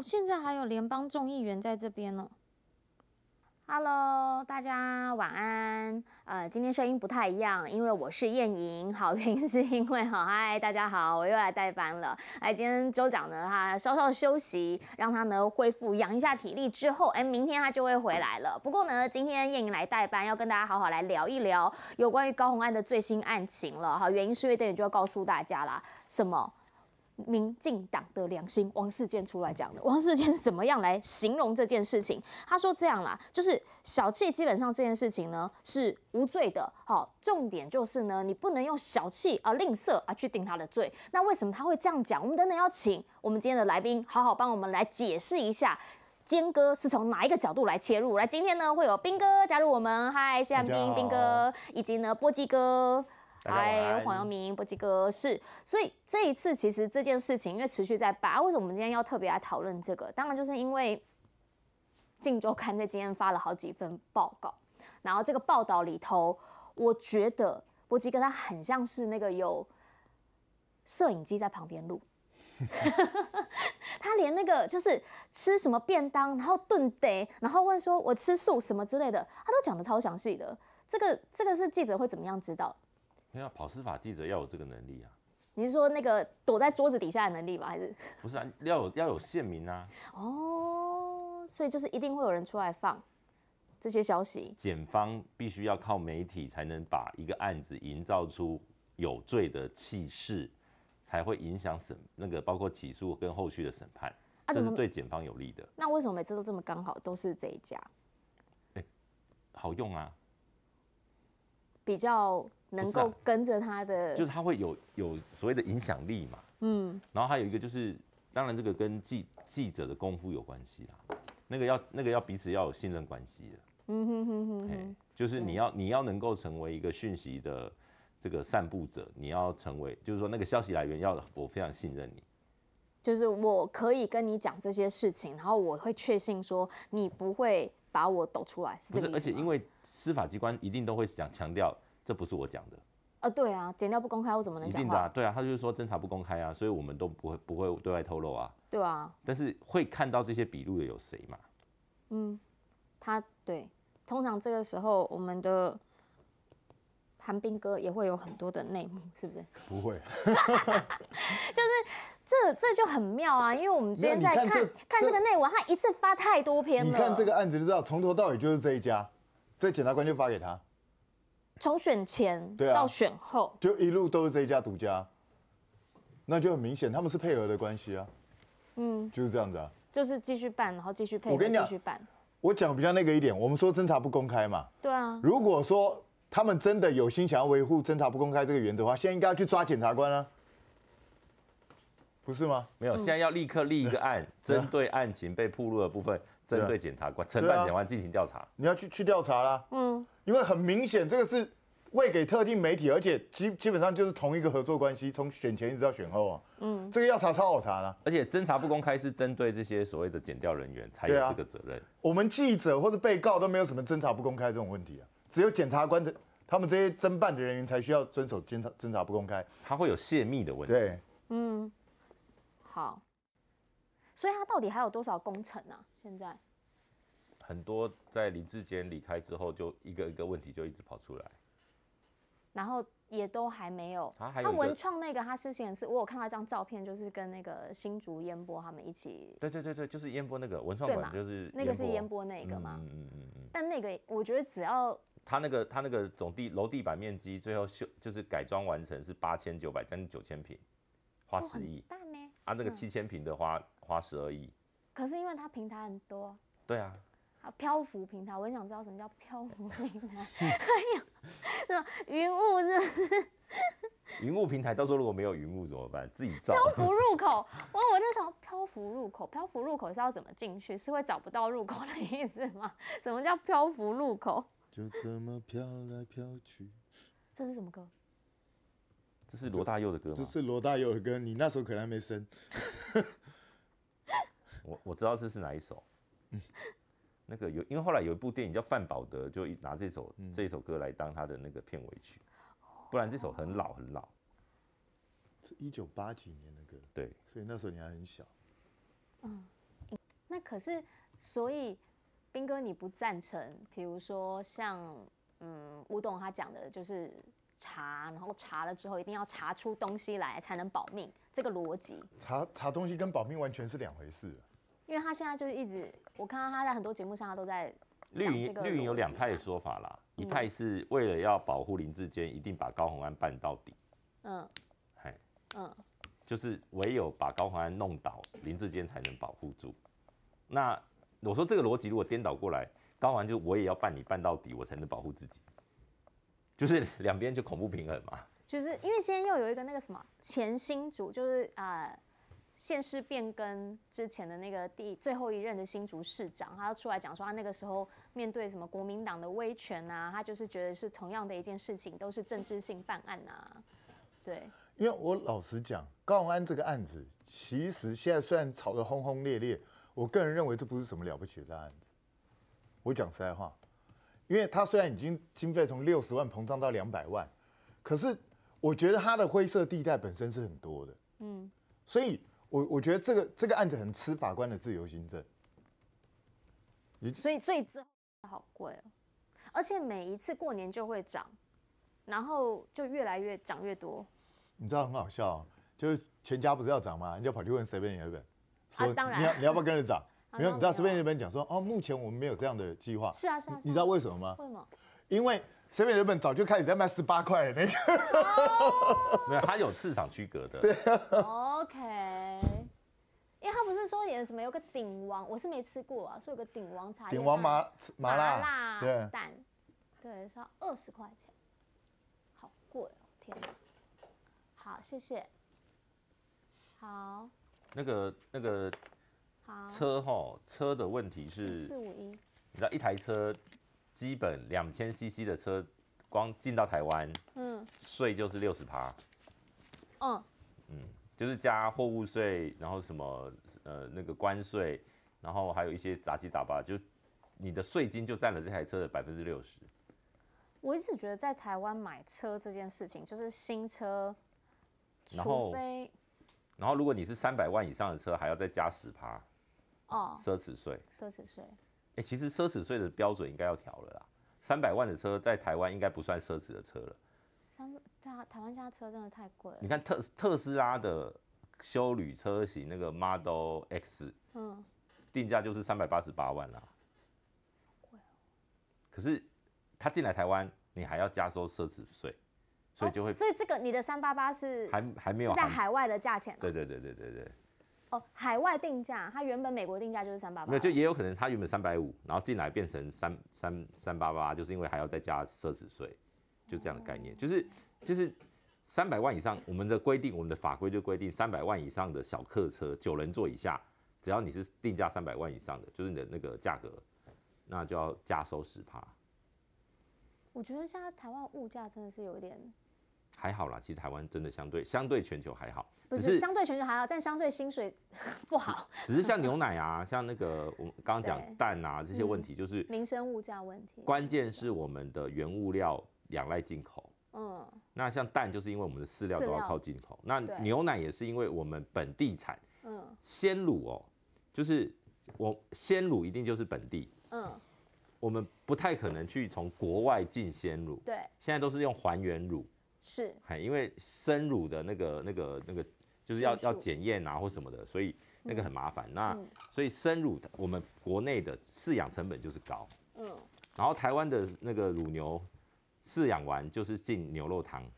哦，现在还有联邦众议员在这边哦。Hello，大家晚安。呃，今天声音不太一样，因为我是燕莹。好，原因是因为好，嗨，大家好，我又来代班了。哎，今天州长呢，他稍稍休息，让他呢恢复养一下体力之后，哎，明天他就会回来了。不过呢，今天燕莹来代班，要跟大家好好来聊一聊有关于高红案的最新案情了。好，原因是因为等于就要告诉大家啦，什么？民进党的良心，王世坚出来讲的。王世坚是怎么样来形容这件事情？他说这样啦，就是小气，基本上这件事情呢是无罪的。好，重点就是呢，你不能用小气啊、吝啬啊去定他的罪。那为什么他会这样讲？我们等等要请我们今天的来宾好好帮我们来解释一下，坚哥是从哪一个角度来切入？来，今天呢会有兵哥加入我们，嗨，谢汉兵兵哥，以及呢波基哥。嗨，黄阳明，波吉哥是，所以这一次其实这件事情因为持续在办，为什么我们今天要特别来讨论这个？当然就是因为《镜周刊》在今天发了好几份报告，然后这个报道里头，我觉得波吉哥他很像是那个有摄影机在旁边录，他连那个就是吃什么便当，然后炖得，然后问说我吃素什么之类的，他都讲的超详细的。这个这个是记者会怎么样知道？没有跑司法记者要有这个能力啊！你是说那个躲在桌子底下的能力吗？还是不是啊？要有要有县民啊！哦，所以就是一定会有人出来放这些消息。检方必须要靠媒体才能把一个案子营造出有罪的气势，才会影响审那个包括起诉跟后续的审判，这是对检方有利的。那为什么每次都这么刚好都是这一家？哎，好用啊！比较。能够跟着他的，就是他会有有所谓的影响力嘛，嗯，然后还有一个就是，当然这个跟记记者的功夫有关系啦，那个要那个要彼此要有信任关系的，嗯哼哼哼，就是你要你要能够成为一个讯息的这个散布者，你要成为就是说那个消息来源要我非常信任你，就是我可以跟你讲这些事情，然后我会确信说你不会把我抖出来，是这个而且因为司法机关一定都会想强调。这不是我讲的，啊，对啊，剪掉不公开，我怎么能讲？一定的啊，对啊，他就是说侦查不公开啊，所以我们都不会不会对外透露啊，对啊。但是会看到这些笔录的有谁嘛？嗯，他对，通常这个时候我们的寒冰哥也会有很多的内幕，是不是？不会，就是这这就很妙啊，因为我们今天在看看这个内文，他一次发太多篇了。你看这个案子就知道，从头到尾就是这一家，这检察官就发给他。从选前到选后，就一路都是这一家独家，那就很明显他们是配合的关系啊。嗯，就是这样子啊。就是继续办，然后继续配合，我跟你讲，继续办。我讲比较那个一点，我们说侦查不公开嘛。对啊。如果说他们真的有心想要维护侦查不公开这个原则的话，现在应该要去抓检察官啊，不是吗？没有，现在要立刻立一个案，针对案情被曝露的部分，针对检察官、承办检察官进行调查。你要去去调查啦。嗯。因为很明显，这个是喂给特定媒体，而且基基本上就是同一个合作关系，从选前一直到选后啊。嗯，这个要查超好查的，而且侦查不公开是针对这些所谓的检调人员才有这个责任。我们记者或者被告都没有什么侦查不公开这种问题啊，只有检察官的他们这些侦办的人员才需要遵守侦查侦查不公开，他会有泄密的问题。对，嗯，好，所以他到底还有多少工程啊？现在？很多在林志坚离开之后，就一个一个问题就一直跑出来，然后也都还没有。他文创那个，他之前是我有看到一张照片，就是跟那个新竹烟波他们一起。对对对对，就是烟波那个文创馆，就是那个是烟波那个嘛。嗯嗯嗯嗯。但那个我觉得只要他那个他那个总地楼地板面积最后修就是改装完成是八千九百将近九千平，花十亿。大呢？啊，那个七千平的花花十二亿。可是因为它平台很多。对啊。啊，漂浮平台，我很想知道什么叫漂浮平台。哎呀，那云雾是 云雾平台，到时候如果没有云雾怎么办？自己造。漂浮入口，我我就想漂浮入口，漂浮入口是要怎么进去？是会找不到入口的意思吗？什么叫漂浮入口？就这么飘来飘去。这是什么歌？这是罗大佑的歌吗？这是罗大佑的歌，你那时候可能还没生。我我知道这是哪一首。那个有，因为后来有一部电影叫《范宝德》，就拿这首这一首歌来当他的那个片尾曲，不然这首很老很老，是一九八几年的歌，对，所以那时候你还很小，嗯，那可是所以斌哥你不赞成，比如说像嗯吴董他讲的就是查，然后查了之后一定要查出东西来才能保命，这个逻辑。查查东西跟保命完全是两回事。因为他现在就是一直，我看到他在很多节目上他都在绿营绿营有两派的说法啦，一派是为了要保护林志坚，一定把高鸿安办到底。嗯，嘿，嗯，就是唯有把高鸿安弄倒，林志坚才能保护住。那我说这个逻辑如果颠倒过来，高鸿安就我也要办你办到底，我才能保护自己，就是两边就恐怖平衡嘛。就是因为今天又有一个那个什么前新主，就是啊。县市变更之前的那个第最后一任的新竹市长，他要出来讲说，他那个时候面对什么国民党的威权啊，他就是觉得是同样的一件事情，都是政治性办案啊。对，因为我老实讲，高安这个案子，其实现在虽然吵得轰轰烈烈，我个人认为这不是什么了不起的大案子。我讲实在话，因为他虽然已经经费从六十万膨胀到两百万，可是我觉得他的灰色地带本身是很多的。嗯，所以。我我觉得这个这个案子很吃法官的自由行政，所以所以之后好贵哦，而且每一次过年就会涨，然后就越来越涨越多。你知道很好笑，就是全家不是要涨吗？你就跑去问随便一本，说当然你要你要不要跟着涨？没有，你知道随便一本讲说哦，目前我们没有这样的计划。是啊是啊，你知道为什么吗？为什么？因为。随便日本早就开始在卖十八块那个，没有，它有市场区隔的。对，OK。是说有什么有个鼎王，我是没吃过啊，说有个鼎王茶鼎王麻麻辣蛋，对，是要二十块钱，好贵哦，天哪！好，谢谢。好。那个那个车哈车的问题是四五一，你知道一台车。基本两千 CC 的车，光进到台湾，嗯，税就是六十趴，嗯，嗯，就是加货物税，然后什么呃那个关税，然后还有一些杂七杂八，就你的税金就占了这台车的百分之六十。我一直觉得在台湾买车这件事情，就是新车，除非，然后如果你是三百万以上的车，还要再加十趴，哦，奢侈税，奢侈税。哎，其实奢侈税的标准应该要调了啦。三百万的车在台湾应该不算奢侈的车了。三台台湾家车真的太贵了。你看特特斯拉的修旅车型那个 Model X，嗯，定价就是三百八十八万啦。贵哦。可是他进来台湾，你还要加收奢侈税，所以就会。所以这个你的三八八是还还没有在海外的价钱。对对对对对对。哦，海外定价，它原本美国定价就是三八八，没有，就也有可能它原本三百五，然后进来变成三三三八八，就是因为还要再加奢侈税，就这样的概念，就是就是三百万以上，我们的规定，我们的法规就规定三百万以上的小客车，九人座以下，只要你是定价三百万以上的，就是你的那个价格，那就要加收十趴。我觉得现在台湾物价真的是有点。还好啦，其实台湾真的相对相对全球还好，不是相对全球还好，但相对薪水不好。只是像牛奶啊，像那个我们刚刚讲蛋啊这些问题，就是民生物价问题。关键是我们的原物料仰赖进口。嗯。那像蛋就是因为我们的饲料都要靠进口，那牛奶也是因为我们本地产。嗯。鲜乳哦，就是我鲜乳一定就是本地。嗯。我们不太可能去从国外进鲜乳。对。现在都是用还原乳。是，还因为生乳的那个、那个、那个，就是要要检验啊或什么的，所以那个很麻烦。那所以生乳我们国内的饲养成本就是高，嗯，然后台湾的那个乳牛饲养完就是进牛肉汤，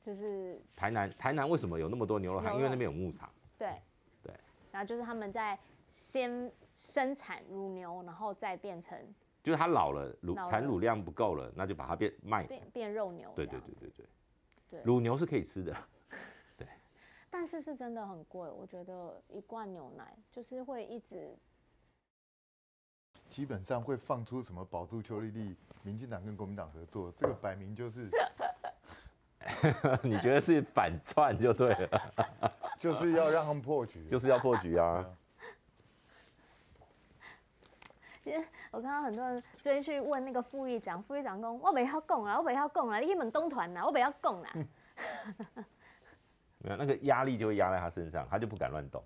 就是台南台南为什么有那么多牛肉汤？因为那边有牧场，对对，然后就是他们在先生产乳牛，然后再变成。就是它老了，乳产乳量不够了，那就把它变卖，变变肉牛。对对对对对，对，乳牛是可以吃的，对。但是是真的很贵，我觉得一罐牛奶就是会一直，基本上会放出什么保住邱丽丽，民进党跟国民党合作，这个摆明就是，你觉得是反串就对了，就是要让他们破局，就是要破局啊。我看到很多人追去问那个副议长，副议长讲：“我不要供啦，我不要供啦，你去问东团啦，我不要供啦。”没有那个压力就会压在他身上，他就不敢乱动。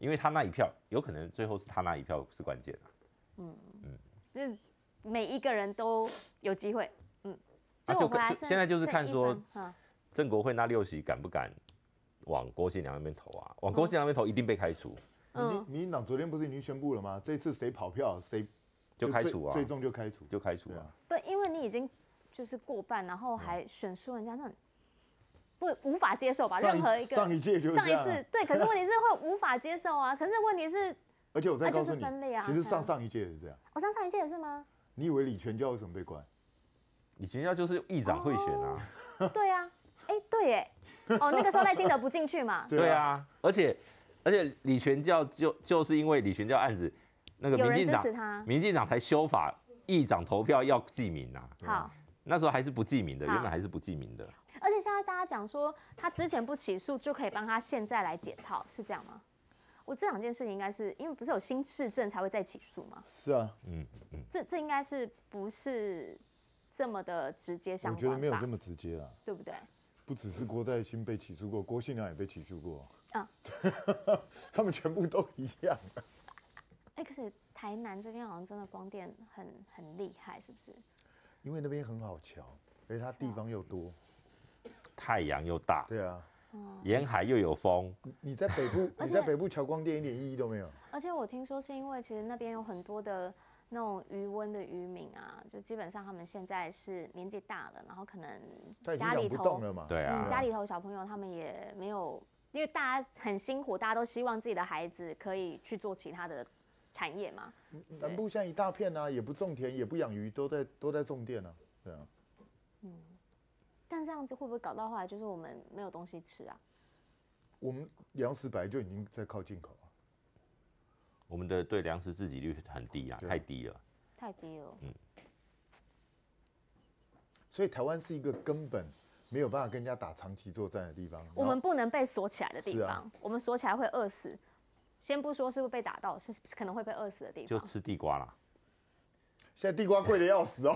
因为他那一票有可能最后是他那一票是关键啊就是每一个人都有机会，嗯。啊就现在就是看说郑国会那六席敢不敢往郭信良那边投啊？往郭信良那边投一定被开除，民嗯民进党昨天不是已经宣布了吗？这次谁跑票谁最就开除啊最终就开除。就开除啊对啊。对，因为你已经就是过半，然后还选输人家，那不无法接受吧？任何一个上一届就是上一次对，可是问题是会无法接受啊。可是问题是，而且我再那就是告诉你分裂啊，其实上嗯上一届也是这样。我上上一届也是吗？你以为李全教为什么被关？李全教就是议长贿选啊，对啊，哎，对耶，哦，那个时候赖清德不进去嘛，对啊，而且而且李全教就就是因为李全教案子，那个有人支民进党持他。民进党才修法，议长投票要记名啊，好，那时候还是不记名的，原本还是不记名的。而且现在大家讲说，他之前不起诉就可以帮他现在来解套，是这样吗？我这两件事情应该是因为不是有新市政才会再起诉吗？是啊，嗯嗯这这应该是不是这么的直接相我？觉得没有这么直接啦。对不对？不只是郭在清被起诉过，郭信良也被起诉过。啊 他们全部都一样。哎、可是台南这边好像真的光电很很厉害，是不是？因为那边很好瞧，而且它地方又多。太阳又大，对啊，沿海又有风，你你在北部，你在北部桥光电一点意义都没有。而且我听说是因为其实那边有很多的那种渔温的渔民啊，就基本上他们现在是年纪大了，然后可能家里头不动了嘛。对啊嗯，，家里头小朋友他们也没有，因为大家很辛苦，大家都希望自己的孩子可以去做其他的产业嘛。南部现在一大片啊，也不种田，也不养鱼，都在都在种电啊。对啊，但这样子会不会搞到后来就是我们没有东西吃啊？我们粮食本来就已经在靠进口了。我们的对粮食自给率很低啊，太低了。太低了。所以台湾是一个根本没有办法跟人家打长期作战的地方。我然后们不能被锁起来的地是啊方，我们锁起来会饿死。先不说是不是被打到，是是可能会被饿死的地方。就吃地瓜啦。现在地瓜贵的要死哦。